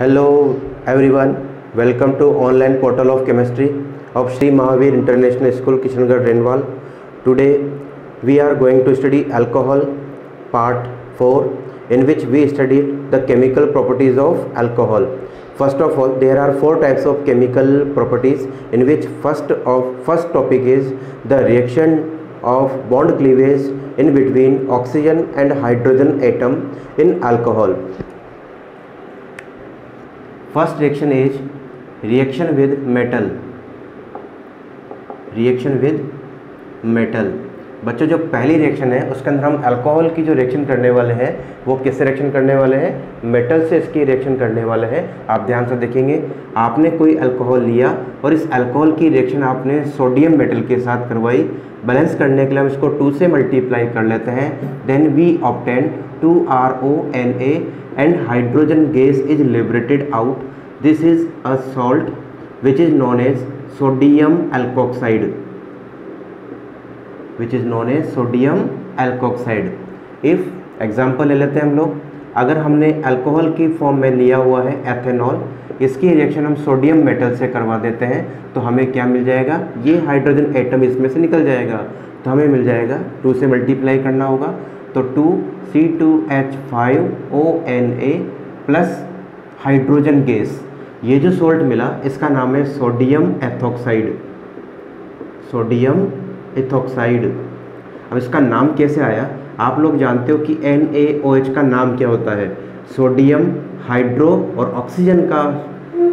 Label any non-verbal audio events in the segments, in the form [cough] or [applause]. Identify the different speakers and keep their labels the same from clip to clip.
Speaker 1: Hello everyone, welcome to online portal of chemistry of Shri Mahavir International School, Kishangarh, Renwal. Today we are going to study alcohol part 4, in which we studied the chemical properties of alcohol. First of all, there are 4 types of chemical properties, in which first topic is the reaction of bond cleavage in between oxygen and hydrogen atom in alcohol. First reaction is reaction with metal reaction with metal बच्चों जो पहली reaction है उसके अंदर हम alcohol की जो reaction करने वाले हैं वो किससे रिएक्शन करने वाले हैं मेटल से इसकी रिएक्शन करने वाले हैं आप ध्यान से देखेंगे आपने कोई अल्कोहल लिया और इस अल्कोहल की रिएक्शन आपने सोडियम मेटल के साथ करवाई बैलेंस करने के लिए हम इसको टू से मल्टीप्लाई कर लेते हैं then we obtain two R O N A and hydrogen gas is liberated out this is a salt which is known as sodium alkoxide which is known as sodium alkoxide if example ले लेते हैं हम लोग अगर हमने alcohol की form में लिया हुआ है एथेनॉल इसकी रिएक्शन हम सोडियम मेटल से करवा देते हैं तो हमें क्या मिल जाएगा ये हाइड्रोजन एटम इसमें से निकल जाएगा तो हमें मिल जाएगा टू से मल्टीप्लाई करना होगा तो two C two H five O N A plus hydrogen gas ये जो सोल्ट मिला इसका नाम है सोडियम एथोक्साइड सोडियम एथोक्साइड अब इसका नाम कैसे आया आप लोग जानते हो कि एन का नाम क्या होता है सोडियम हाइड्रो और ऑक्सीजन का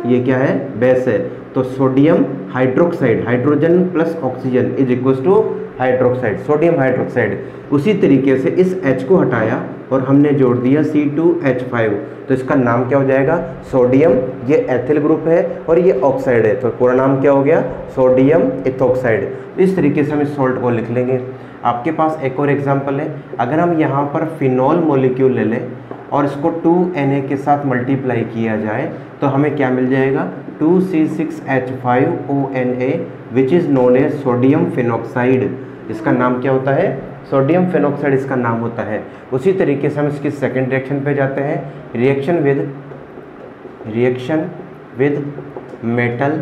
Speaker 1: ये क्या है बेस है तो sodium hydroxide hydrogen plus oxygen is equal to hydroxide sodium hydroxide उसी तरीके से इस एच को हटाया और हमने जोड़ दिया सी टू एच फाइव तो इसका नाम क्या हो जाएगा सोडियम ये एथिल ग्रुप है और ये ऑक्साइड है तो पूरा नाम क्या हो गया सोडियम इथोक्साइड तो इस तरीके से हम इस सॉल्ट को लिख लेंगे आपके पास एक और एग्जाम्पल है अगर हम यहाँ पर फिनॉल मोलिक्यूल ले लें और इसको ए के साथ मल्टीप्लाई किया जाए तो हमें क्या मिल जाएगा two A which is known as sodium phenoxide इसका नाम क्या होता है सोडियम फेनोक्साइड इसका नाम होता है उसी तरीके से हम इसकी सेकेंड रिएक्शन पे जाते हैं reaction with reaction with metal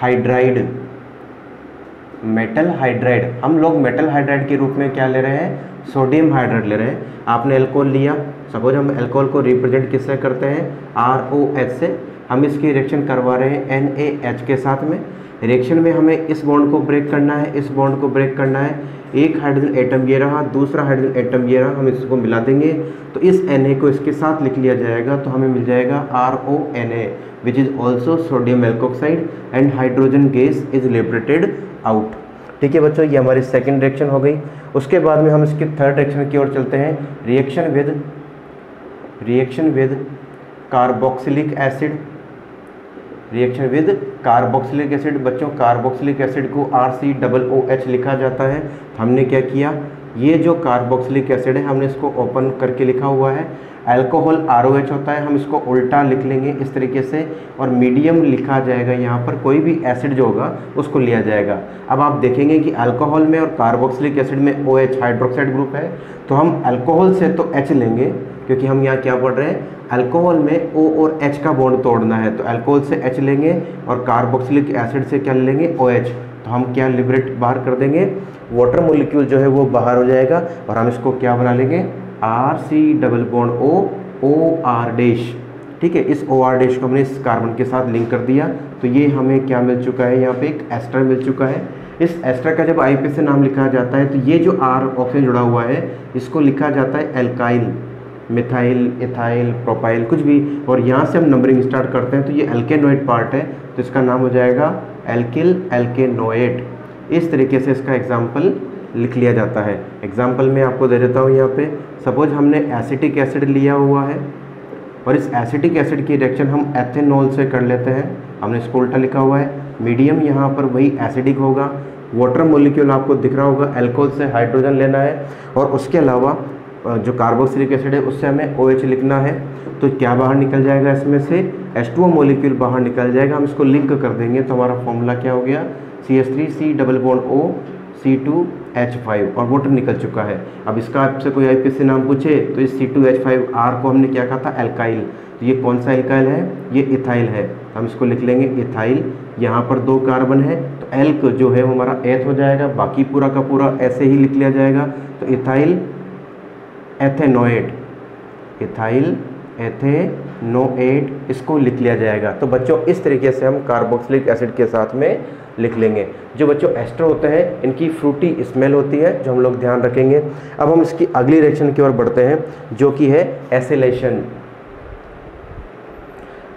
Speaker 1: hydride metal hydride हम लोग मेटल हाइड्राइड के रूप में क्या ले रहे हैं सोडियम हाइड्राइड ले रहे हैं आपने एल्कोहल लिया सपोज हम एल्कोहल को रिप्रेजेंट किससे करते हैं आर ओ एच से हम इसकी रिएक्शन करवा रहे हैं एन ए एच के साथ में रिएक्शन में हमें इस बॉन्ड को ब्रेक करना है इस बॉन्ड को ब्रेक करना है एक हाइड्रोजन एटम ये रहा दूसरा हाइड्रोजन एटम ये रहा हम इसको मिला देंगे तो इस एन को इसके साथ लिख लिया जाएगा तो हमें मिल जाएगा R O N A which is also sodium alkoxide and hydrogen gas is liberated out ठीक है बच्चों ये हमारी सेकेंड रिएक्शन हो गई उसके बाद में हम इसके थर्ड रिएक्शन की ओर चलते हैं reaction with reaction with carboxylic acid reaction with carboxylic acid बच्चों कार्बोक्सिलिक एसिड को R C double O H लिखा जाता है हमने क्या किया ये जो कार्बोक्सिलिक एसिड है हमने इसको ओपन करके लिखा हुआ है अल्कोहल आर ओ एच होता है हम इसको उल्टा लिख लेंगे इस तरीके से और मीडियम लिखा जाएगा यहाँ पर कोई भी एसिड जो होगा उसको लिया जाएगा अब आप देखेंगे कि अल्कोहल में और कार्बोक्सिलिक एसिड में ओ एच हाइड्रोक्साइड ग्रुप है तो हम अल्कोहल से तो एच लेंगे क्योंकि हम यहाँ क्या पढ़ रहे हैं अल्कोहल में ओ और एच का बॉन्ड तोड़ना है तो अल्कोहल से एच लेंगे और कार्बोक्सिलिक एसिड से क्या लेंगे ओ एच तो हम क्या लिबरेट बाहर कर देंगे वाटर मोलिक्यूल जो है वो बाहर हो जाएगा और हम इसको क्या बना लेंगे R C double bond O O R dash ठीक है इस ओ आर डेश को हमने इस कार्बन के साथ लिंक कर दिया तो ये हमें क्या मिल चुका है यहाँ पे एक एस्टर मिल चुका है इस एस्टर का जब आई से नाम लिखा जाता है तो ये जो आर ऑप्शन जुड़ा हुआ है इसको लिखा जाता है एल्काइल मिथाइल इथाइल प्रोपाइल कुछ भी और यहाँ से हम नंबरिंग स्टार्ट करते हैं तो ये एल्केनोइड पार्ट है तो इसका नाम हो जाएगा एल्किल एल्केनोएट इस तरीके से इसका एग्जाम्पल लिख लिया जाता है एग्जाम्पल मैं आपको दे देता हूँ यहाँ पे सपोज हमने एसिटिक एसिड लिया हुआ है और इस एसिटिक एसिड की रिएक्शन हम एथेनॉल से कर लेते हैं हमने इसको उल्टा लिखा हुआ है मीडियम यहाँ पर वही एसिडिक होगा वाटर मोलिक्यूल आपको दिख रहा होगा एल्कोहल से हाइड्रोजन लेना है और उसके अलावा जो कार्बोक्सिलिक एसिड है उससे हमें ओ OH लिखना है तो क्या बाहर निकल जाएगा इसमें से एच टू मोलिक्यूल बाहर निकल जाएगा हम इसको लिंक कर देंगे तो हमारा फॉर्मूला क्या हो गया C S three C double bond O C two H five और वोटर निकल चुका है अब इसका आपसे कोई आई पी नाम पूछे तो इस C two H five R को हमने क्या कहा था एल्काइल तो ये कौन सा एल्काइल है ये इथाइल है तो हम इसको लिख लेंगे इथाइल यहाँ पर दो कार्बन है तो एल्क जो है वो हमारा एथ हो जाएगा बाकी पूरा का पूरा ऐसे ही लिख लिया जाएगा तो इथाइल एथेनोएट इथाइल एथेनोएट इसको लिख लिया जाएगा तो बच्चों इस तरीके से हम कार्बोक्सिलिक एसिड के साथ में लिख लेंगे जो बच्चों एस्टर होते हैं इनकी फ्रूटी स्मेल होती है जो हम लोग ध्यान रखेंगे अब हम इसकी अगली रिएक्शन की ओर बढ़ते हैं जो कि है एसिलेशन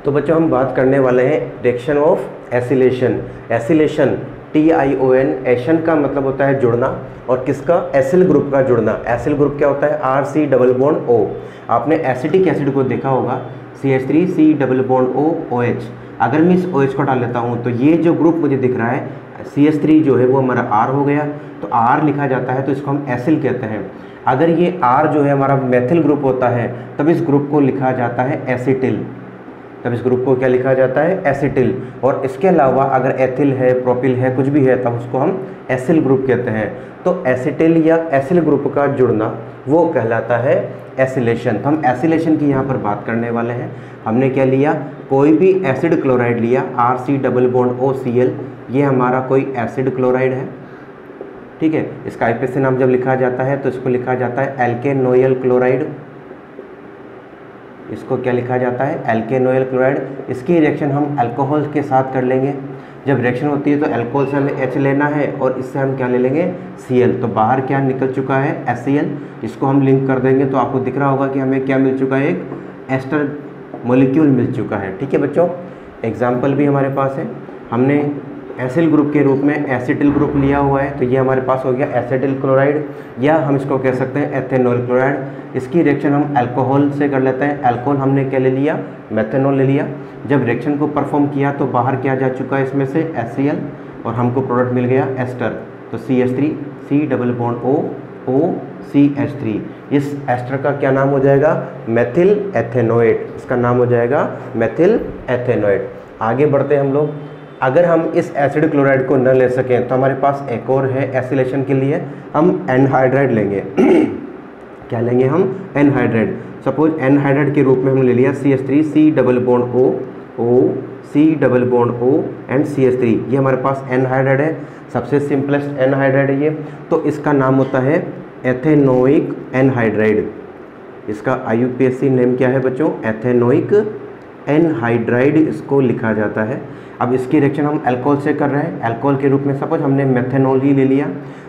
Speaker 1: तो बच्चों हम बात करने वाले हैं reaction of acylation acylation T I O N ation का मतलब होता है जुड़ना और किसका एसिल ग्रुप का जुड़ना एसिल ग्रुप क्या होता है R C double bond O आपने एसिडिक एसिड को देखा होगा C H three C double bond O O H अगर मैं इस ओ एच को डाल लेता हूँ तो ये जो ग्रुप मुझे दिख रहा है सी एच थ्री जो है वो हमारा आर हो गया तो आर लिखा जाता है तो इसको हम एसिल कहते हैं अगर ये आर जो है हमारा मेथिल ग्रुप होता है तब इस ग्रुप को लिखा जाता है एसिटिल तब इस ग्रुप को क्या लिखा जाता है एसिटिल और इसके अलावा अगर एथिल है प्रोपिल है कुछ भी है तब उसको हम एसिल ग्रुप कहते हैं तो एसिटिल या एसिल ग्रुप का जुड़ना वो कहलाता है एसिलेशन तो हम एसिलेशन की यहाँ पर बात करने वाले हैं हमने क्या लिया कोई भी एसिड क्लोराइड लिया R C double bond O C L ये हमारा कोई एसिड क्लोराइड है ठीक है इसका आई नाम जब लिखा जाता है तो इसको लिखा जाता है एल्केनोयल क्लोराइड इसको क्या लिखा जाता है एल्केनोयल क्लोराइड इसकी रिएक्शन हम अल्कोहल के साथ कर लेंगे जब रिएक्शन होती है तो अल्कोहल से हमें एच लेना है और इससे हम क्या ले लेंगे सी एल तो बाहर क्या निकल चुका है एस सी एल इसको हम लिंक कर देंगे तो आपको दिख रहा होगा कि हमें क्या मिल चुका है एक एस्टर मोलिक्यूल मिल चुका है ठीक है बच्चों एग्जाम्पल भी हमारे पास है हमने एसिल ग्रुप के रूप में एसिटिल ग्रुप लिया हुआ है तो ये हमारे पास हो गया एसिटिल क्लोराइड या हम इसको कह सकते हैं एथेनॉल क्लोराइड इसकी रिएक्शन हम अल्कोहल से कर लेते हैं अल्कोहल हमने क्या ले लिया मेथेनॉल ले लिया जब रिएक्शन को परफॉर्म किया तो बाहर किया जा चुका है इसमें से एस और हमको प्रोडक्ट मिल गया एस्टर तो C S three C double bond O O C S three इस एस्टर का क्या नाम हो जाएगा मेथिल एथेनोइट इसका नाम हो जाएगा मेथिल एथेनोइट आगे बढ़ते हम लोग अगर हम इस एसिड क्लोराइड को न ले सकें तो हमारे पास एक और है एसिलेशन के लिए हम एनहाइड्राइड लेंगे [clears throat] क्या लेंगे हम एनहाइड्राइड सपोज एनहाइड्राइड के रूप में हमने ले लिया C S three C double bond O O C double bond O and C S three ये हमारे पास एनहाइड्राइड है सबसे सिंपलेस्ट एनहाइड्राइड है ये तो इसका नाम होता है एथेनोइक एनहाइड्राइड इसका आई नेम क्या है बच्चों एथेनोइक एनहाइड्राइड इसको लिखा जाता है अब इसकी रिएक्शन हम अल्कोहल से कर रहे हैं अल्कोहल के रूप में सपोज हमने मेथेनॉल ही ले लिया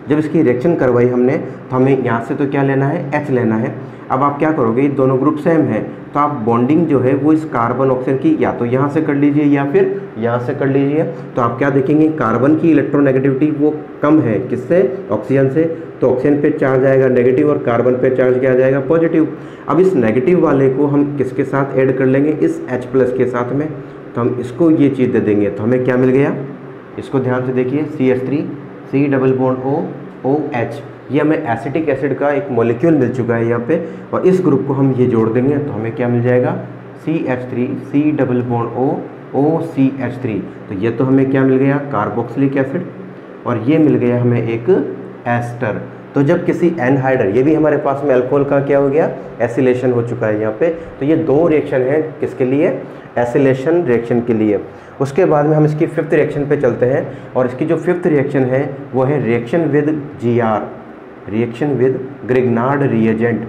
Speaker 1: जब इसकी रिएक्शन करवाई हमने तो हमें यहाँ से तो क्या लेना है एच लेना है अब आप क्या करोगे ये दोनों ग्रुप सेम है तो आप बॉन्डिंग जो है वो इस कार्बन ऑक्सीजन की या तो यहाँ से कर लीजिए या फिर यहाँ से कर लीजिए तो आप क्या देखेंगे कार्बन की इलेक्ट्रोनेगेटिविटी वो कम है किससे ऑक्सीजन से तो ऑक्सीजन पे चार्ज आएगा नेगेटिव और कार्बन पे चार्ज किया जाएगा पॉजिटिव अब इस नेगेटिव वाले को हम किसके साथ ऐड कर लेंगे इस H प्लस के साथ में तो हम इसको ये चीज़ दे देंगे तो हमें क्या मिल गया इसको ध्यान से देखिए C S three C double bond O O H ये हमें एसिटिक एसिड का एक मोलिक्यूल मिल चुका है यहाँ पे और इस ग्रुप को हम ये जोड़ देंगे तो हमें क्या मिल जाएगा C H three C double bond O O C H three तो ये तो हमें क्या मिल गया कार्बोक्सिलिक एसिड और ये मिल गया हमें एक एस्टर तो जब किसी एनहाइडर ये भी हमारे पास में अल्कोहल का क्या हो गया एसिलेशन हो चुका है यहाँ पे तो ये दो रिएक्शन है किसके लिए एसिलेशन रिएक्शन के लिए उसके बाद में हम इसकी फिफ्थ रिएक्शन पे चलते हैं और इसकी जो फिफ्थ रिएक्शन है वो है reaction with GR reaction with Grignard reagent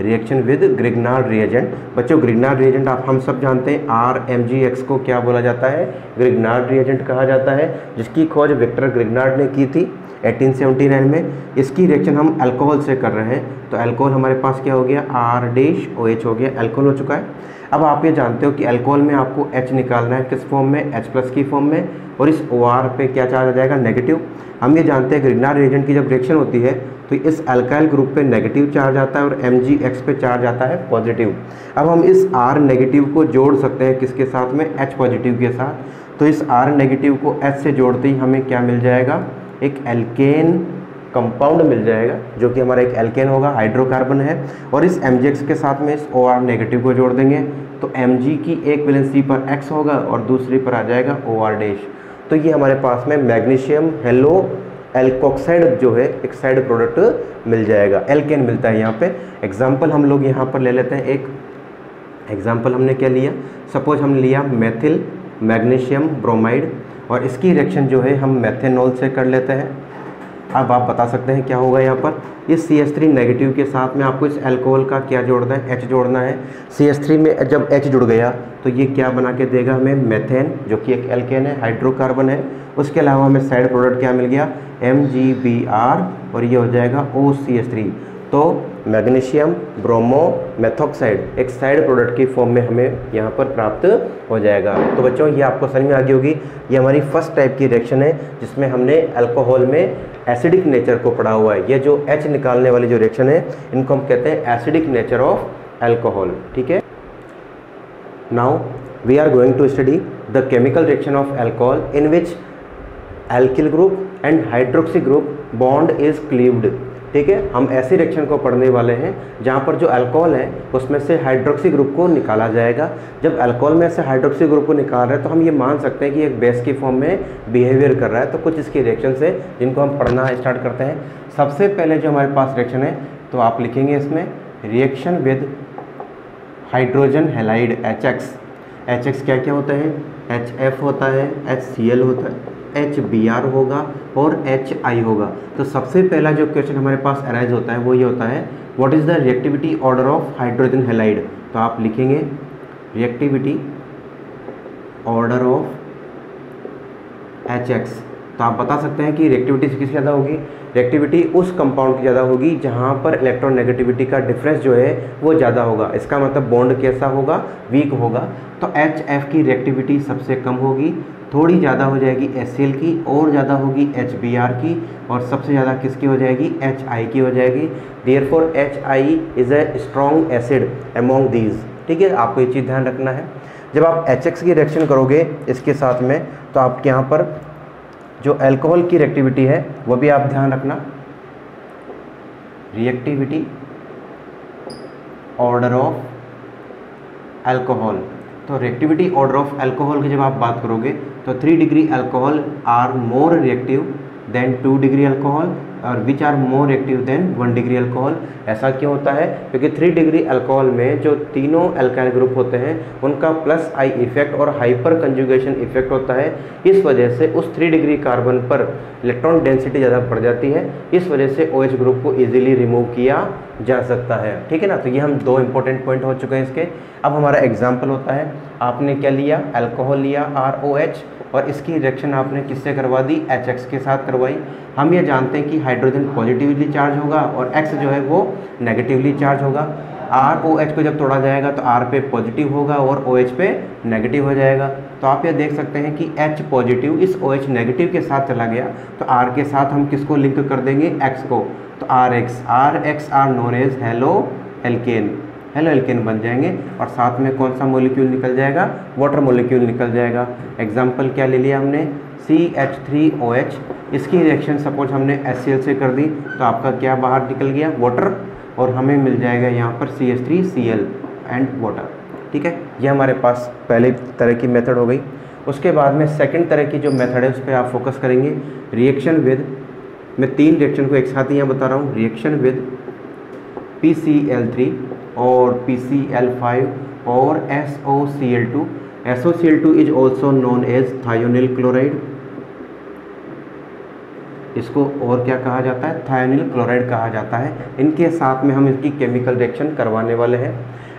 Speaker 1: reaction with Grignard reagent बच्चों ग्रिगनार्ड रिएजेंट आप हम सब जानते हैं आर एम जी एक्स को क्या बोला जाता है ग्रिगनार्ड रिएजेंट कहा जाता है जिसकी खोज विक्टर ग्रिगनार्ड ने की थी 1879 में इसकी रिएक्शन हम अल्कोहल से कर रहे हैं तो अल्कोहल हमारे पास क्या हो गया आर डेश ओ एच हो गया अल्कोहल हो चुका है अब आप ये जानते हो कि अल्कोहल में आपको H निकालना है किस फॉर्म में H प्लस की फॉर्म में और इस ओ आर पे क्या चार्ज आ जाएगा नेगेटिव हम ये जानते हैं ग्रिगनार रिएजेंट की जब रिएक्शन होती है तो इस अल्काइल ग्रुप पे नेगेटिव चार्ज आता है और एम जी एक्स पे चार्ज आता है पॉजिटिव अब हम इस आर नेगेटिव को जोड़ सकते हैं किसके साथ में एच पॉजिटिव के साथ तो इस आर नेगेटिव को एच से जोड़ते ही हमें क्या मिल जाएगा एक एल्केन कंपाउंड मिल जाएगा जो कि हमारा एक एल्केन होगा हाइड्रोकार्बन है और इस एम के साथ में इस ओ आर नेगेटिव को जोड़ देंगे तो एम की एक वेलेंसी पर एक्स होगा और दूसरी पर आ जाएगा ओ आर डेश तो ये हमारे पास में मैग्नीशियम हेलो एल्कोक्साइड जो है एक साइड प्रोडक्ट मिल जाएगा एल्केन मिलता है यहाँ पे एग्जाम्पल हम लोग यहाँ पर ले लेते हैं एक एग्जाम्पल हमने क्या लिया सपोज हम लिया मेथिल मैग्नीशियम ब्रोमाइड और इसकी रिएक्शन जो है हम मैथेनॉल से कर लेते हैं अब आप बता सकते हैं क्या होगा यहाँ पर इस सी एस थ्री नेगेटिव के साथ में आपको इस एल्कोहल का क्या जोड़ना है एच जोड़ना है सी एस थ्री में जब एच जुड़ गया तो ये क्या बना के देगा हमें मेथेन जो कि एक एल्केन है हाइड्रोकार्बन है उसके अलावा हमें साइड प्रोडक्ट क्या मिल गया एम जी बी आर और ये हो जाएगा ओ सी एस थ्री तो मैग्नीशियम ब्रोमो मेथोक्साइड एक साइड प्रोडक्ट की फॉर्म में हमें यहाँ पर प्राप्त हो जाएगा तो बच्चों ये आपको समझ में आ गई होगी ये हमारी फर्स्ट टाइप की रिएक्शन है जिसमें हमने अल्कोहल में एसिडिक नेचर को पढ़ा हुआ है ये जो एच निकालने वाली जो रिएक्शन है इनको हम कहते हैं एसिडिक नेचर ऑफ एल्कोहल ठीक है now we are going to study the chemical reaction of alcohol in which alkyl group and hydroxy group bond is cleaved ठीक है हम ऐसे रिएक्शन को पढ़ने वाले हैं जहाँ पर जो अल्कोहल है उसमें से हाइड्रोक्सी ग्रुप को निकाला जाएगा जब अल्कोहल में से हाइड्रोक्सी ग्रुप को निकाल रहे हैं तो हम ये मान सकते हैं कि एक बेस की फॉर्म में बिहेवियर कर रहा है तो कुछ इसके रिएक्शन से जिनको हम पढ़ना स्टार्ट करते हैं सबसे पहले जो हमारे पास रिएक्शन है तो आप लिखेंगे इसमें reaction with hydrogen halide H X क्या क्या होता है एच होता है एच होता है एच बी आर होगा और एच आई होगा तो सबसे पहला जो क्वेश्चन हमारे पास अराइज होता है वो ये होता है what is the reactivity order of hydrogen halide तो आप लिखेंगे reactivity order of H X तो आप बता सकते हैं कि रिएक्टिविटी किसकी ज़्यादा होगी रिएक्टिविटी उस कंपाउंड की ज़्यादा होगी जहाँ पर इलेक्ट्रॉन नेगेटिविटी का डिफरेंस जो है वो ज़्यादा होगा इसका मतलब बॉन्ड कैसा होगा वीक होगा तो एच एफ की रिएक्टिविटी सबसे कम होगी थोड़ी ज़्यादा हो जाएगी एस की और ज़्यादा होगी एच की और सबसे ज़्यादा किसकी हो जाएगी एच की हो जाएगी therefore H I is a strong acid among these ठीक है आपको ये चीज़ ध्यान रखना है जब आप एच की रिएक्शन करोगे इसके साथ में तो आपके यहाँ पर जो एल्कोहल की रिएक्टिविटी है वह भी आप ध्यान रखना रिएक्टिविटी ऑर्डर ऑफ एल्कोहल तो रिएक्टिविटी ऑर्डर ऑफ एल्कोहल की जब आप बात करोगे तो three degree alcohol are more reactive than two degree alcohol और which are more active than one degree alcohol ऐसा क्यों होता है क्योंकि थ्री डिग्री अल्कोहल में जो तीनों अल्काइल ग्रुप होते हैं उनका प्लस आई इफेक्ट और हाइपर कंजुगेशन इफेक्ट होता है इस वजह से उस थ्री डिग्री कार्बन पर इलेक्ट्रॉन डेंसिटी ज़्यादा बढ़ जाती है इस वजह से ओ OH ग्रुप को ईजिली रिमूव किया जा सकता है ठीक है ना तो ये हम दो इम्पोर्टेंट पॉइंट हो चुके हैं इसके अब हमारा एग्जाम्पल होता है आपने क्या लिया अल्कोहल लिया आर ओ एच और इसकी रिएक्शन आपने किससे करवा दी एच एक्स के साथ करवाई हम ये जानते हैं कि हाइड्रोजन पॉजिटिवली चार्ज होगा और एक्स जो है वो नेगेटिवली चार्ज होगा आर ओ एच को जब तोड़ा जाएगा तो आर पे पॉजिटिव होगा और ओ OH एच पे नेगेटिव हो जाएगा तो आप ये देख सकते हैं कि H पॉजिटिव इस OH नेगेटिव के साथ चला गया तो R के साथ हम किसको लिंक कर देंगे X को तो R X R X are known as haloalkane haloalkane बन जाएंगे और साथ में कौन सा मोलिक्यूल निकल जाएगा वाटर मोलिक्यूल निकल जाएगा एग्जाम्पल क्या ले लिया हमने C H three O H इसकी रिएक्शन सपोज हमने एस सी एल से कर दी तो आपका क्या बाहर निकल गया वाटर और हमें मिल जाएगा यहाँ पर C H three C L and water ठीक है ये हमारे पास पहले तरह की मेथड हो गई उसके बाद में सेकंड तरह की जो मेथड है उस पर आप फोकस करेंगे रिएक्शन विद मैं तीन रिएक्शन को एक साथ ही यहाँ बता रहा हूँ reaction with P C L three और पी सी एल फाइव और S O C L two S O C L two is also known as thionyl chloride इसको और क्या कहा जाता है थायोनिल क्लोराइड कहा जाता है इनके साथ में हम इसकी केमिकल रिएक्शन करवाने वाले हैं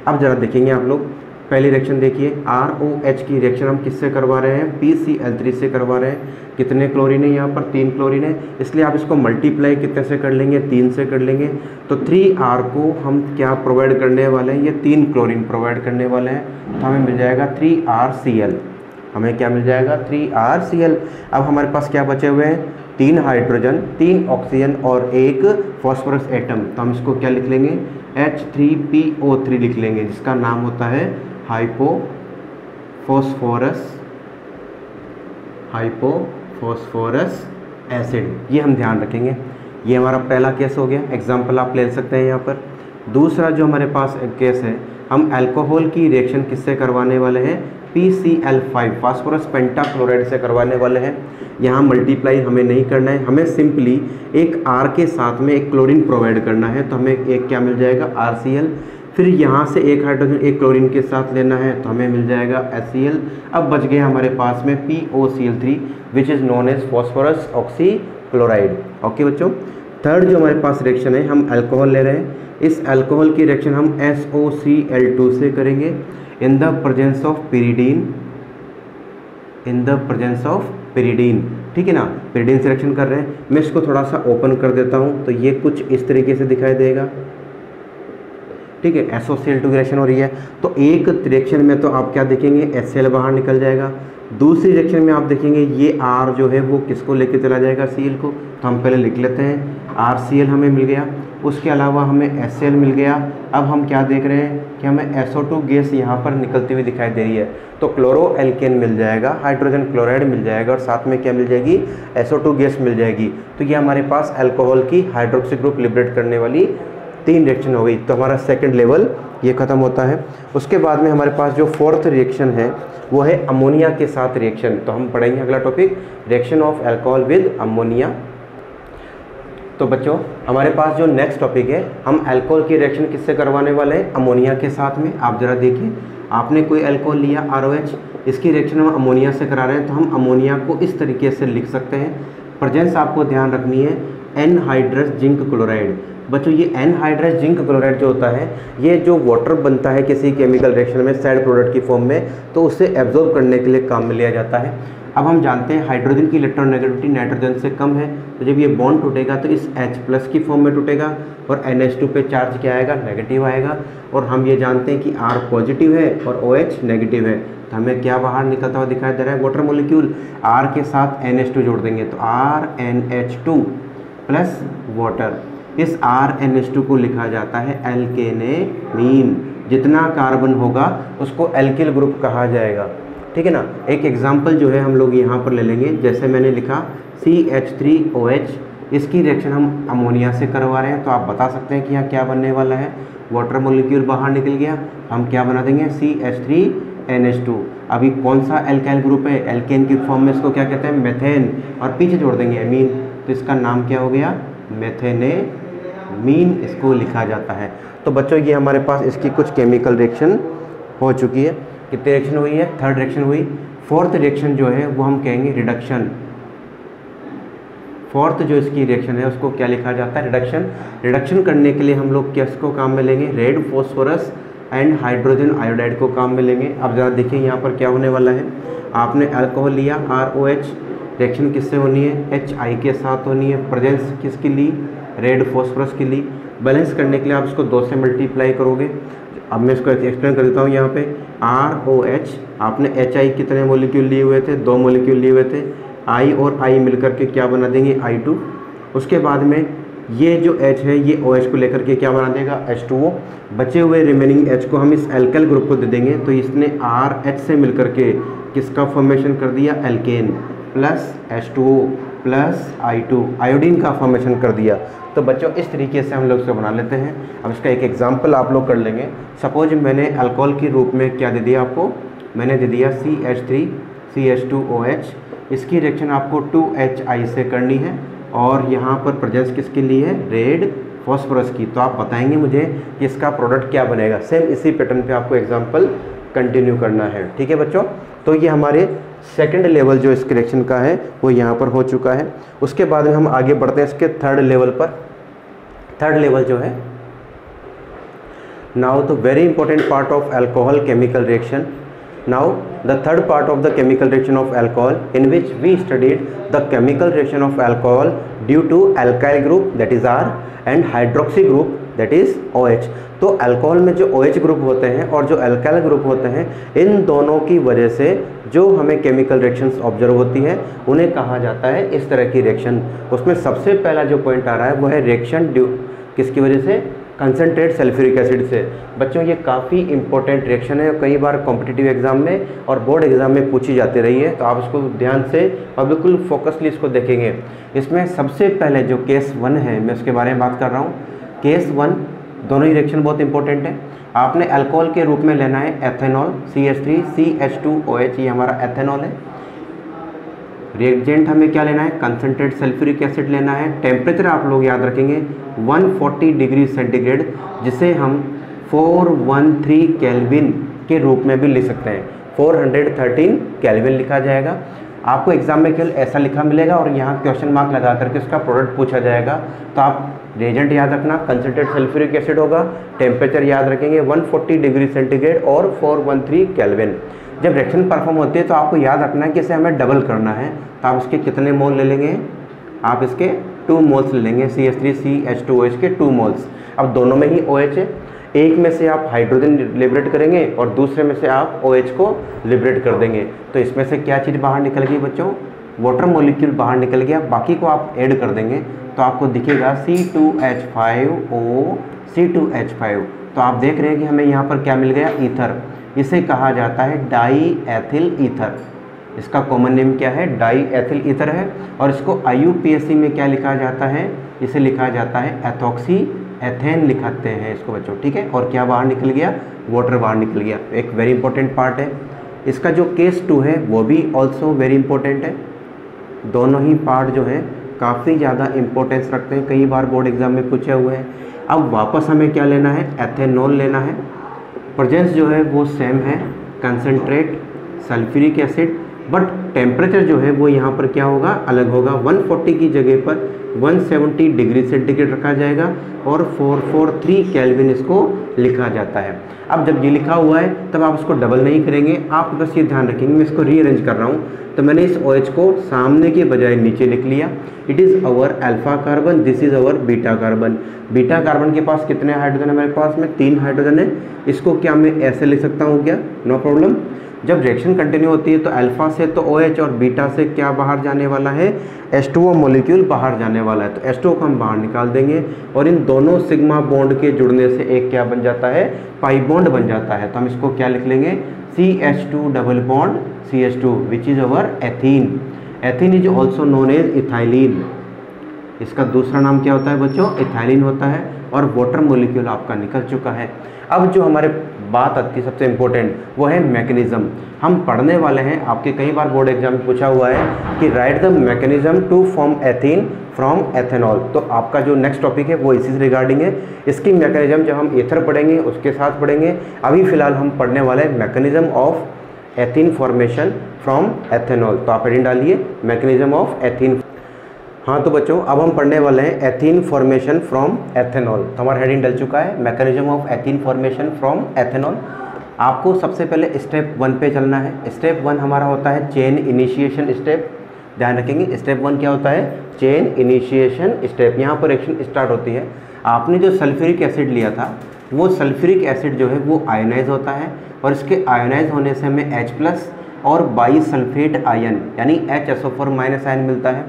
Speaker 1: अब जरा देखेंगे आप लोग पहली रिएक्शन देखिए आर ओ एच की रिएक्शन हम किससे करवा रहे हैं पी सी एल थ्री से करवा रहे हैं कितने क्लोरीन है यहाँ पर तीन क्लोरीन है इसलिए आप इसको मल्टीप्लाई कितने से कर लेंगे तीन से कर लेंगे तो थ्री आर को हम क्या प्रोवाइड करने वाले हैं ये तीन क्लोरीन प्रोवाइड करने वाले हैं तो हमें मिल जाएगा थ्री आर सी एल हमें क्या मिल जाएगा थ्री आर सी एल अब हमारे पास क्या बचे हुए हैं तीन हाइड्रोजन तीन ऑक्सीजन और एक फॉस्फोरस एटम तो हम इसको क्या लिख लेंगे H three P O three लिख लेंगे जिसका नाम होता है हाइपो फोस्फोरस एसिड ये हम ध्यान रखेंगे ये हमारा पहला केस हो गया एग्जाम्पल आप ले सकते हैं यहाँ पर दूसरा जो हमारे पास केस है हम अल्कोहल की रिएक्शन किससे करवाने वाले हैं P C L five phosphorus pentachloride से करवाने वाले हैं यहाँ मल्टीप्लाई हमें नहीं करना है हमें सिंपली एक आर के साथ में एक क्लोरीन प्रोवाइड करना है तो हमें एक क्या मिल जाएगा आर सी एल फिर यहाँ से एक हाइड्रोजन एक क्लोरीन के साथ लेना है तो हमें मिल जाएगा एस अब बच गया हमारे पास में P O C L three which is known as phosphorus oxychloride okay बच्चों थर्ड जो हमारे पास रिएक्शन है हम अल्कोहल ले रहे हैं इस अल्कोहल की रिएक्शन हम S O C L two से करेंगे in the presence of pyridine in the presence of pyridine ठीक है ना पेरीडीन सिलेक्शन कर रहे हैं मैं इसको थोड़ा सा ओपन कर देता हूँ तो ये कुछ इस तरीके से दिखाई देगा ठीक है एसोसियल टू रिएक्शन हो रही है तो एक रिएक्शन में तो आप क्या देखेंगे एस बाहर निकल जाएगा दूसरी रिएक्शन में आप देखेंगे ये आर जो है वो किसको लेके चला जाएगा सी को तो हम पहले लिख लेते हैं आर हमें मिल गया उसके अलावा हमें एस मिल गया अब हम क्या देख रहे हैं कि हमें SO2 गैस यहाँ पर निकलती हुई दिखाई दे रही है तो क्लोरो एल्केन मिल जाएगा हाइड्रोजन क्लोराइड मिल जाएगा और साथ में क्या मिल जाएगी SO2 गैस मिल जाएगी तो ये हमारे पास अल्कोहल की हाइड्रोक्सी ग्रुप लिबरेट करने वाली तीन रिएक्शन हो गई तो हमारा सेकेंड लेवल ये ख़त्म होता है उसके बाद में हमारे पास जो फोर्थ रिएक्शन है वो है अमोनिया के साथ रिएक्शन तो हम पढ़ेंगे अगला topic reaction of alcohol with ammonia तो बच्चों हमारे पास जो नेक्स्ट टॉपिक है हम अल्कोहल की रिएक्शन किससे करवाने वाले हैं अमोनिया के साथ में आप ज़रा देखिए आपने कोई अल्कोहल लिया आर इसकी रिएक्शन हम अमोनिया से करा रहे हैं तो हम अमोनिया को इस तरीके से लिख सकते हैं प्रजेंस आपको ध्यान रखनी है एनहाइड्रस जिंक क्लोराइड बच्चों ये एनहाइड्रस जिंक क्लोराइड जो होता है ये जो वाटर बनता है किसी केमिकल रिएक्शन में सैड प्रोडक्ट की फॉर्म में तो उसे एब्जॉर्ब करने के लिए काम में लिया जाता है अब हम जानते हैं हाइड्रोजन की इलेक्ट्रॉन नेगेटिविटी नाइट्रोजन से कम है तो जब ये बॉन्ड टूटेगा तो इस H प्लस की फॉर्म में टूटेगा और NH2 पे चार्ज क्या आएगा नेगेटिव आएगा और हम ये जानते हैं कि R पॉजिटिव है और OH नेगेटिव है तो हमें क्या बाहर निकलता हुआ दिखाई दे रहा है वाटर मोलिक्यूल R के साथ टू जोड़ देंगे तो R N H two plus water इस आर एन एच टू को लिखा जाता है एल्केनेमीन जितना कार्बन होगा उसको एल्किल ग्रुप कहा जाएगा ठीक है ना एक एग्जाम्पल जो है हम लोग यहाँ पर ले लेंगे जैसे मैंने लिखा C H three O H इसकी रिएक्शन हम अमोनिया से करवा रहे हैं तो आप बता सकते हैं कि यहाँ क्या बनने वाला है वाटर मोलिक्यूल बाहर निकल गया हम क्या बना देंगे C H three N H two अभी कौन सा एल्काइल ग्रुप है एल्केन की फॉर्म में इसको क्या कहते हैं मेथेन और पीछे जोड़ देंगे एमीन तो इसका नाम क्या हो गया मेथेने मीन इसको लिखा जाता है तो बच्चों ये हमारे पास इसकी कुछ केमिकल रिएक्शन हो चुकी है कितने रिएक्शन हुई है थर्ड रिएक्शन हुई फोर्थ रिएक्शन जो है वो हम कहेंगे रिडक्शन फोर्थ जो इसकी रिएक्शन है उसको क्या लिखा जाता है रिडक्शन रिडक्शन करने के लिए हम लोग क्या इसको काम में लेंगे red phosphorus and hydrogen iodide को काम में लेंगे अब ज़रा देखिए यहाँ पर क्या होने वाला है आपने अल्कोहल लिया आर ओ एच रिएक्शन किससे होनी है एच आई के साथ होनी है प्रेजेंस किसकी ली रेड फॉस्फोरस की ली बैलेंस करने के लिए आप इसको दो से मल्टीप्लाई करोगे अब मैं इसको एक्सप्लेन कर देता हूँ यहाँ पे आर ओ एच आपने एच आई कितने मोलिक्यूल लिए हुए थे दो मोलिक्यूल लिए हुए थे आई और आई मिलकर के क्या बना देंगे आई टू उसके बाद में ये जो एच है ये ओ एच को लेकर के क्या बना देगा एच टू ओ बचे हुए रिमेनिंग एच को हम इस एल्कल ग्रुप को दे देंगे तो इसने आर एच से मिलकर के किसका फॉर्मेशन कर दिया alkane plus H two O plus I two iodine का फॉर्मेशन कर दिया तो बच्चों इस तरीके से हम लोग इसको बना लेते हैं अब इसका एक एग्जाम्पल आप लोग कर लेंगे सपोज मैंने अल्कोहल के रूप में क्या दे दिया आपको मैंने दे दिया C H three C H two O H इसकी रिएक्शन आपको टू एच आई से करनी है और यहाँ पर प्रजेंस किसके लिए है रेड फॉस्फोरस की तो आप बताएंगे मुझे कि इसका प्रोडक्ट क्या बनेगा सेम इसी पैटर्न पे आपको एग्जांपल कंटिन्यू करना है ठीक है बच्चों तो ये हमारे सेकेंड लेवल जो इस करेक्शन का है वो यहाँ पर हो चुका है उसके बाद में हम आगे बढ़ते हैं इसके थर्ड लेवल पर थर्ड लेवल जो है now the very important part of alcohol chemical reaction now the third part of the chemical reaction of alcohol in which we studied the chemical reaction of alcohol due to alkyl group that is R and hydroxy group that is O H तो alcohol में जो ओ OH group होते हैं और जो अल्कैल group होते हैं इन दोनों की वजह से जो हमें केमिकल रिएक्शंस ऑब्जर्व होती हैं उन्हें कहा जाता है इस तरह की रिएक्शन उसमें सबसे पहला जो पॉइंट आ रहा है वो है रिएक्शन ड्यू किसकी वजह से कंसनट्रेट सल्फ्यूरिक एसिड से बच्चों ये काफ़ी इंपॉर्टेंट रिएक्शन है कई बार कॉम्पिटिटिव एग्जाम में और बोर्ड एग्जाम में पूछी जाती रही है तो आप इसको ध्यान से और बिल्कुल फोकसली इसको देखेंगे इसमें सबसे पहले जो केस वन है मैं उसके बारे में बात कर रहा हूँ केस वन दोनों ही रिएक्शन बहुत इंपॉर्टेंट है आपने अल्कोहल के रूप में लेना है ethanol C H three C H two O H ये हमारा एथेनॉल है रिएक्जेंट हमें क्या लेना है कंसनट्रेट सल्फ्यूरिक एसिड लेना है टेम्परेचर आप लोग याद रखेंगे 140 डिग्री सेंटीग्रेड जिसे हम 413 केल्विन के रूप में भी ले सकते हैं 413 केल्विन लिखा जाएगा आपको एग्ज़ाम में केवल ऐसा लिखा मिलेगा और यहाँ क्वेश्चन मार्क लगा करके उसका प्रोडक्ट पूछा जाएगा तो आप रेजेंट याद रखना कंसनट्रेट सल्फ्यूरिक एसिड होगा टेम्परेचर याद रखेंगे 140 डिग्री सेंटीग्रेड और 413 केल्विन जब रिएक्शन परफॉर्म होती है तो आपको याद रखना है कि इसे हमें डबल करना है तो आप इसके कितने मोल ले लेंगे आप इसके टू मोल्स ले लेंगे C S three C H two O H के टू मोल्स अब दोनों में ही ओ OH एच है एक में से आप हाइड्रोजन लिबरेट करेंगे और दूसरे में से आप ओ OH को लिबरेट कर देंगे तो इसमें से क्या चीज़ बाहर निकल गई बच्चों वाटर मोलिक्यूल बाहर निकल गया बाकी को आप ऐड कर देंगे तो आपको दिखेगा C2H5O C2H5 तो आप देख रहे हैं कि हमें यहाँ पर क्या मिल गया ईथर इसे कहा जाता है डाई एथिल ईथर इसका कॉमन नेम क्या है डाई एथिल ईथर है और इसको आई में क्या लिखा जाता है इसे लिखा जाता है एथोक्सी एथेन लिखाते हैं इसको बच्चों ठीक है और क्या बाहर निकल गया वाटर बाहर निकल गया एक वेरी इंपॉर्टेंट पार्ट है इसका जो केस टू है वो भी ऑल्सो वेरी इंपॉर्टेंट है दोनों ही पार्ट जो हैं काफ़ी ज़्यादा इंपॉर्टेंस रखते हैं कई बार बोर्ड एग्जाम में पूछे हुए हैं अब वापस हमें क्या लेना है एथेनॉल लेना है प्रजेंस जो है वो सेम है concentrate sulphuric acid but temperature जो है वो यहाँ पर क्या होगा अलग होगा 140 की जगह पर 170 डिग्री सेंटीग्रेड रखा जाएगा और 443 केल्विन इसको लिखा जाता है अब जब ये लिखा हुआ है तब आप उसको डबल नहीं करेंगे आप बस ये ध्यान रखेंगे मैं इसको रीअरेंज कर रहा हूँ तो मैंने इस ओ को सामने के बजाय नीचे लिख लिया it is our alpha carbon this is our beta carbon beta carbon के पास कितने हाइड्रोजन है मेरे पास में तीन हाइड्रोजन है इसको क्या मैं ऐसे लिख सकता हूँ क्या नो प्रॉब्लम जब रिएक्शन कंटिन्यू होती है तो अल्फ़ा से तो ओ OH और बीटा से क्या बाहर जाने वाला है एस मॉलिक्यूल मोलिक्यूल बाहर जाने वाला है तो एस को हम बाहर निकाल देंगे और इन दोनों सिग्मा बॉन्ड के जुड़ने से एक क्या बन जाता है पाई बॉन्ड बन जाता है तो हम इसको क्या लिख लेंगे C H two double bond C H two which is our ethene ethene is also known as ethylene इसका दूसरा नाम क्या होता है बच्चों इथाइलिन होता है और वाटर मोलिक्यूल आपका निकल चुका है अब जो हमारे बात आती सबसे इम्पोर्टेंट वो है मैकेनिज़्म हम पढ़ने वाले हैं आपके कई बार बोर्ड एग्जाम में पूछा हुआ है कि write the mechanism to form ethene from ethanol तो आपका जो नेक्स्ट टॉपिक है वो इसी से रिगार्डिंग है इसकी मैकेनिज़्म जब हम एथर पढ़ेंगे उसके साथ पढ़ेंगे अभी फ़िलहाल हम पढ़ने वाले हैं mechanism of ethene formation from ethanol तो आप एडिंग डालिए मैकेनिज़्म ऑफ एथीन हाँ तो बच्चों अब हम पढ़ने वाले हैं एथीन फॉर्मेशन फ्रॉम एथेनॉल तो हमारा हेडिंग डल चुका है mechanism of ethene formation from ethanol आपको सबसे पहले स्टेप वन पे चलना है स्टेप वन हमारा होता है चेन इनिशिएशन स्टेप ध्यान रखेंगे स्टेप वन क्या होता है चेन इनिशिएशन स्टेप यहाँ पर एक्शन स्टार्ट होती है आपने जो सल्फ्यूरिक एसिड लिया था वो सल्फ्यूरिक एसिड जो है वो आयोनाइज होता है और इसके आयोनाइज होने से हमें एच प्लस और बाई सल्फेट आयन यानी H S O four minus ion मिलता है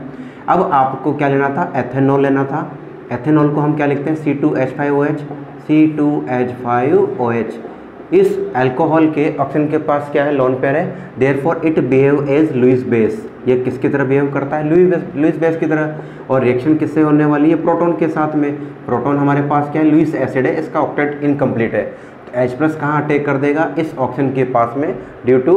Speaker 1: अब आपको क्या लेना था एथेनॉल लेना था एथेनॉल को हम क्या लिखते हैं C two H five O H C two H five O H इस एल्कोहल के ऑक्सीजन के पास क्या है लोन पेयर है therefore it behave as Lewis base ये किसकी तरह बिहेव करता है लुइस बेस लुइस बेस की तरह और रिएक्शन किससे होने वाली है प्रोटोन के साथ में प्रोटोन हमारे पास क्या है लुइस एसिड है इसका ऑक्टेट इनकम्प्लीट है तो एच प्लस कहाँ अटैक कर देगा इस ऑक्सीजन के पास में due to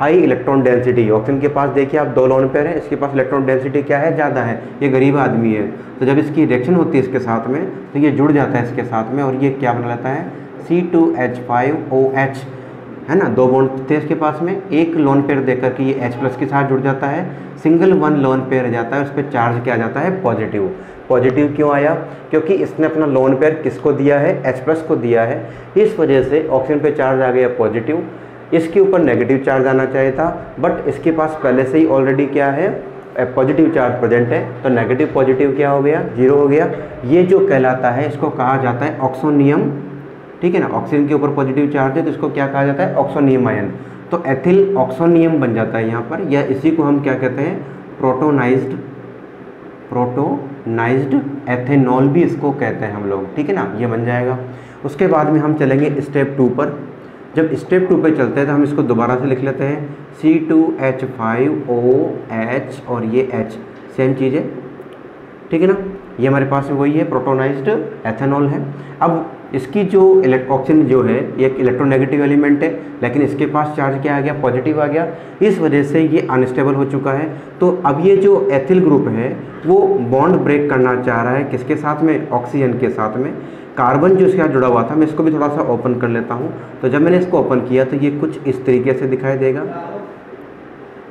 Speaker 1: high electron density oxygen के पास देखिए आप दो लोन पेयर है इसके पास इलेक्ट्रॉन डेंसिटी क्या है ज़्यादा है ये गरीब आदमी है तो जब इसकी रिएक्शन होती है इसके साथ में तो ये जुड़ जाता है इसके साथ में और ये क्या बना लेता है C two H five O H है ना दो बॉन्ड थे इसके पास में एक लोन पेयर देकर के ये एच प्लस के साथ जुड़ जाता है सिंगल वन लोन पेयर जाता है उस पर चार्ज किया जाता है पॉजिटिव पॉजिटिव क्यों आया क्योंकि इसने अपना लोन पेयर किसको दिया है एच प्लस को दिया है इस वजह से ऑक्सीजन पे चार्ज आ गया पॉजिटिव इसके ऊपर नेगेटिव चार्ज आना चाहिए था बट इसके पास पहले से ही ऑलरेडी क्या है पॉजिटिव चार्ज प्रेजेंट है तो नेगेटिव पॉजिटिव क्या हो गया जीरो हो गया ये जो कहलाता है इसको कहा जाता है ऑक्सोनियम ठीक है ना ऑक्सीजन के ऊपर पॉजिटिव चार्ज है तो इसको क्या कहा जाता है ऑक्सोनियम आयन तो एथिल ऑक्सोनियम बन जाता है यहाँ पर या इसी को हम क्या कहते हैं प्रोटोनाइज्ड प्रोटोनाइज्ड एथेनॉल भी इसको कहते हैं हम लोग ठीक है ना ये बन जाएगा उसके बाद में हम चलेंगे स्टेप टू पर जब स्टेप टू पे चलते हैं तो हम इसको दोबारा से लिख लेते हैं C two H five O H और ये एच सेम चीज़ है ठीक है ना ये हमारे पास वही है प्रोटोनाइज्ड एथेनॉल है अब इसकी जो ऑक्सीजन जो है ये एक इलेक्ट्रोनेगेटिव एलिमेंट है लेकिन इसके पास चार्ज क्या आ गया पॉजिटिव आ गया इस वजह से ये अनस्टेबल हो चुका है तो अब ये जो एथिल ग्रुप है वो बॉन्ड ब्रेक करना चाह रहा है किसके साथ में ऑक्सीजन के साथ में कार्बन जो इसके साथ जुड़ा हुआ था मैं इसको भी थोड़ा सा ओपन कर लेता हूँ तो जब मैंने इसको ओपन किया तो ये कुछ इस तरीके से दिखाई देगा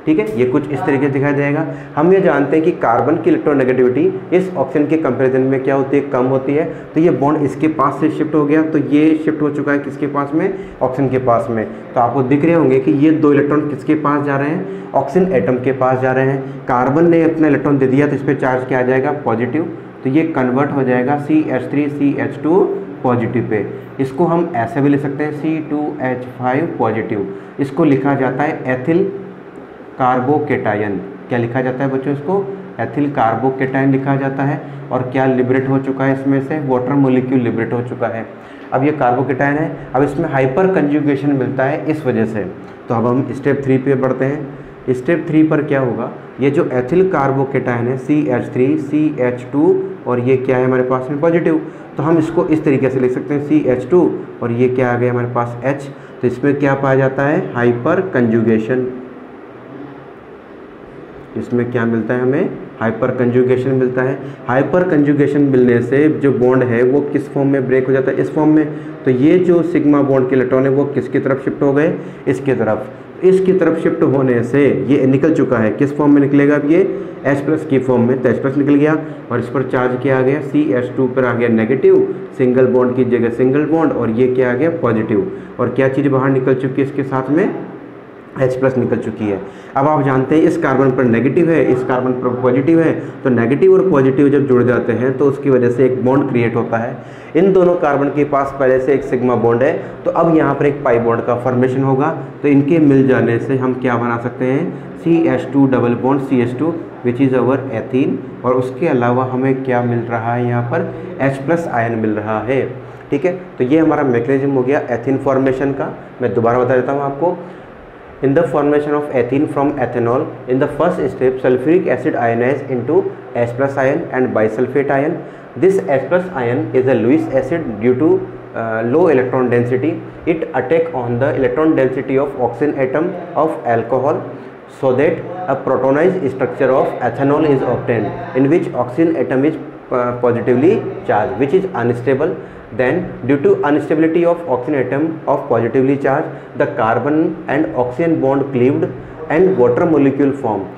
Speaker 1: ठीक है ये कुछ इस तरीके से दिखाई देगा हम ये जानते हैं कि कार्बन की इलेक्ट्रोनेगेटिविटी इस ऑप्शन के कंपेरिजन में क्या होती है कम होती है तो ये बॉन्ड इसके पास से शिफ्ट हो गया तो ये शिफ्ट हो चुका है किसके पास में ऑक्सीजन के पास में तो आपको दिख रहे होंगे कि ये दो इलेक्ट्रॉन किसके पास जा रहे हैं ऑक्सीजन एटम के पास जा रहे हैं कार्बन ने अपना इलेक्ट्रॉन दे दिया तो इस पर चार्ज क्या आ जाएगा पॉजिटिव तो ये कन्वर्ट हो जाएगा C H three C H two positive पे इसको हम ऐसे भी ले सकते हैं C two H five positive इसको लिखा जाता है एथिल कार्बोकेटायन क्या लिखा जाता है बच्चों इसको एथिल कार्बोकेटाइन लिखा जाता है और क्या लिबरेट हो चुका है इसमें से वाटर मोलिक्यूल लिबरेट हो चुका है अब ये कार्बोकेटाइन है अब इसमें हाइपर कंजुगेशन मिलता है इस वजह से तो अब हम स्टेप थ्री पे बढ़ते हैं स्टेप थ्री पर क्या होगा ये जो एथिल कार्बोकेटाइन है C H three C H two और ये क्या है हमारे पास में पॉजिटिव तो हम इसको इस तरीके से लिख सकते हैं सी एच टू और ये क्या आ गया हमारे पास एच तो इसमें क्या पाया जाता है हाइपर कंजुगेशन इसमें क्या मिलता है हमें हाइपर कंजुगेशन मिलता है हाइपर कंजुगेशन मिलने से जो बॉन्ड है वो किस फॉर्म में ब्रेक हो जाता है इस फॉर्म में तो ये जो सिग्मा बॉन्ड के इलेक्ट्रॉन है वो किसकी तरफ शिफ्ट हो गए इसकी तरफ इसकी तरफ शिफ्ट होने से ये निकल चुका है किस फॉर्म में निकलेगा अब ये एच प्लस की फॉर्म में तो एच प्लस निकल गया और इस पर चार्ज क्या आ गया सी एच टू पर आ गया नेगेटिव सिंगल बॉन्ड की जगह सिंगल बॉन्ड और ये क्या आ गया पॉजिटिव और क्या चीज़ बाहर निकल चुकी है इसके साथ में एच प्लस निकल चुकी है अब आप जानते हैं इस कार्बन पर नेगेटिव है इस कार्बन पर पॉजिटिव है तो नेगेटिव और पॉजिटिव जब जुड़ जाते हैं तो उसकी वजह से एक बॉन्ड क्रिएट होता है इन दोनों कार्बन के पास पहले से एक सिग्मा बॉन्ड है तो अब यहाँ पर एक पाई बॉन्ड का फॉर्मेशन होगा तो इनके मिल जाने से हम क्या बना सकते हैं C H two double bond C H two which is our ethene और उसके अलावा हमें क्या मिल रहा है यहाँ पर एच प्लस आयन मिल रहा है ठीक है तो ये हमारा मैकेनिज्म हो गया एथिन फॉर्मेशन का मैं दोबारा बता देता हूँ आपको in the formation of ethene from ethanol in the first step sulfuric acid ionizes into S plus ion and bisulfate ion this S plus ion is a Lewis acid due to uh, low electron density it attack on the electron density of oxygen atom of alcohol so that a protonized structure of ethanol is obtained in which oxygen atom is uh, positively charged which is unstable Then due to instability of oxygen atom of positively charged, the carbon and oxygen bond cleaved and water molecule form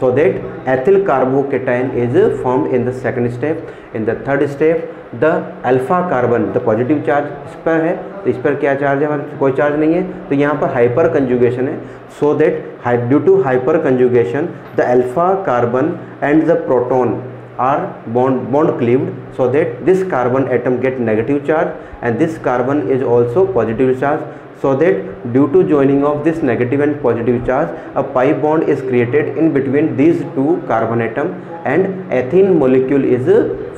Speaker 1: So that ethyl carbocation is formed in the second step. In the third step, the alpha carbon the positive charge is पर hai to is पर kya charge hai हमारे कोई charge नहीं है तो यहाँ पर hyper conjugation है so that due to hyper conjugation the alpha carbon and the proton are bond bond cleaved so that this carbon atom get negative charge and this carbon is also positive charge so that due to joining of this negative and positive charge a pi bond is created in between these two carbon atom and ethene molecule is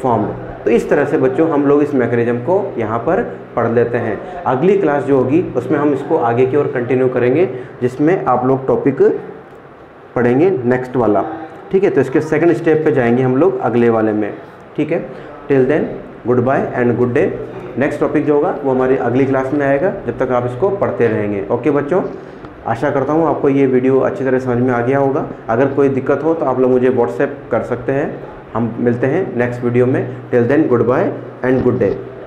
Speaker 1: formed तो इस तरह से बच्चों हम लोग इस mechanism को यहाँ पर पढ़ लेते हैं अगली क्लास जो होगी उसमें हम इसको आगे की ओर कंटिन्यू करेंगे जिसमें आप लोग टॉपिक पढ़ेंगे नेक्स्ट वाला ठीक है तो इसके सेकंड स्टेप पे जाएंगे हम लोग अगले वाले में ठीक है till then goodbye and good day next topic जो होगा वो हमारी अगली क्लास में आएगा जब तक आप इसको पढ़ते रहेंगे ओके बच्चों आशा करता हूँ आपको ये वीडियो अच्छी तरह समझ में आ गया होगा अगर कोई दिक्कत हो तो आप लोग मुझे व्हाट्सएप कर सकते हैं हम मिलते हैं नेक्स्ट वीडियो में till then goodbye and good day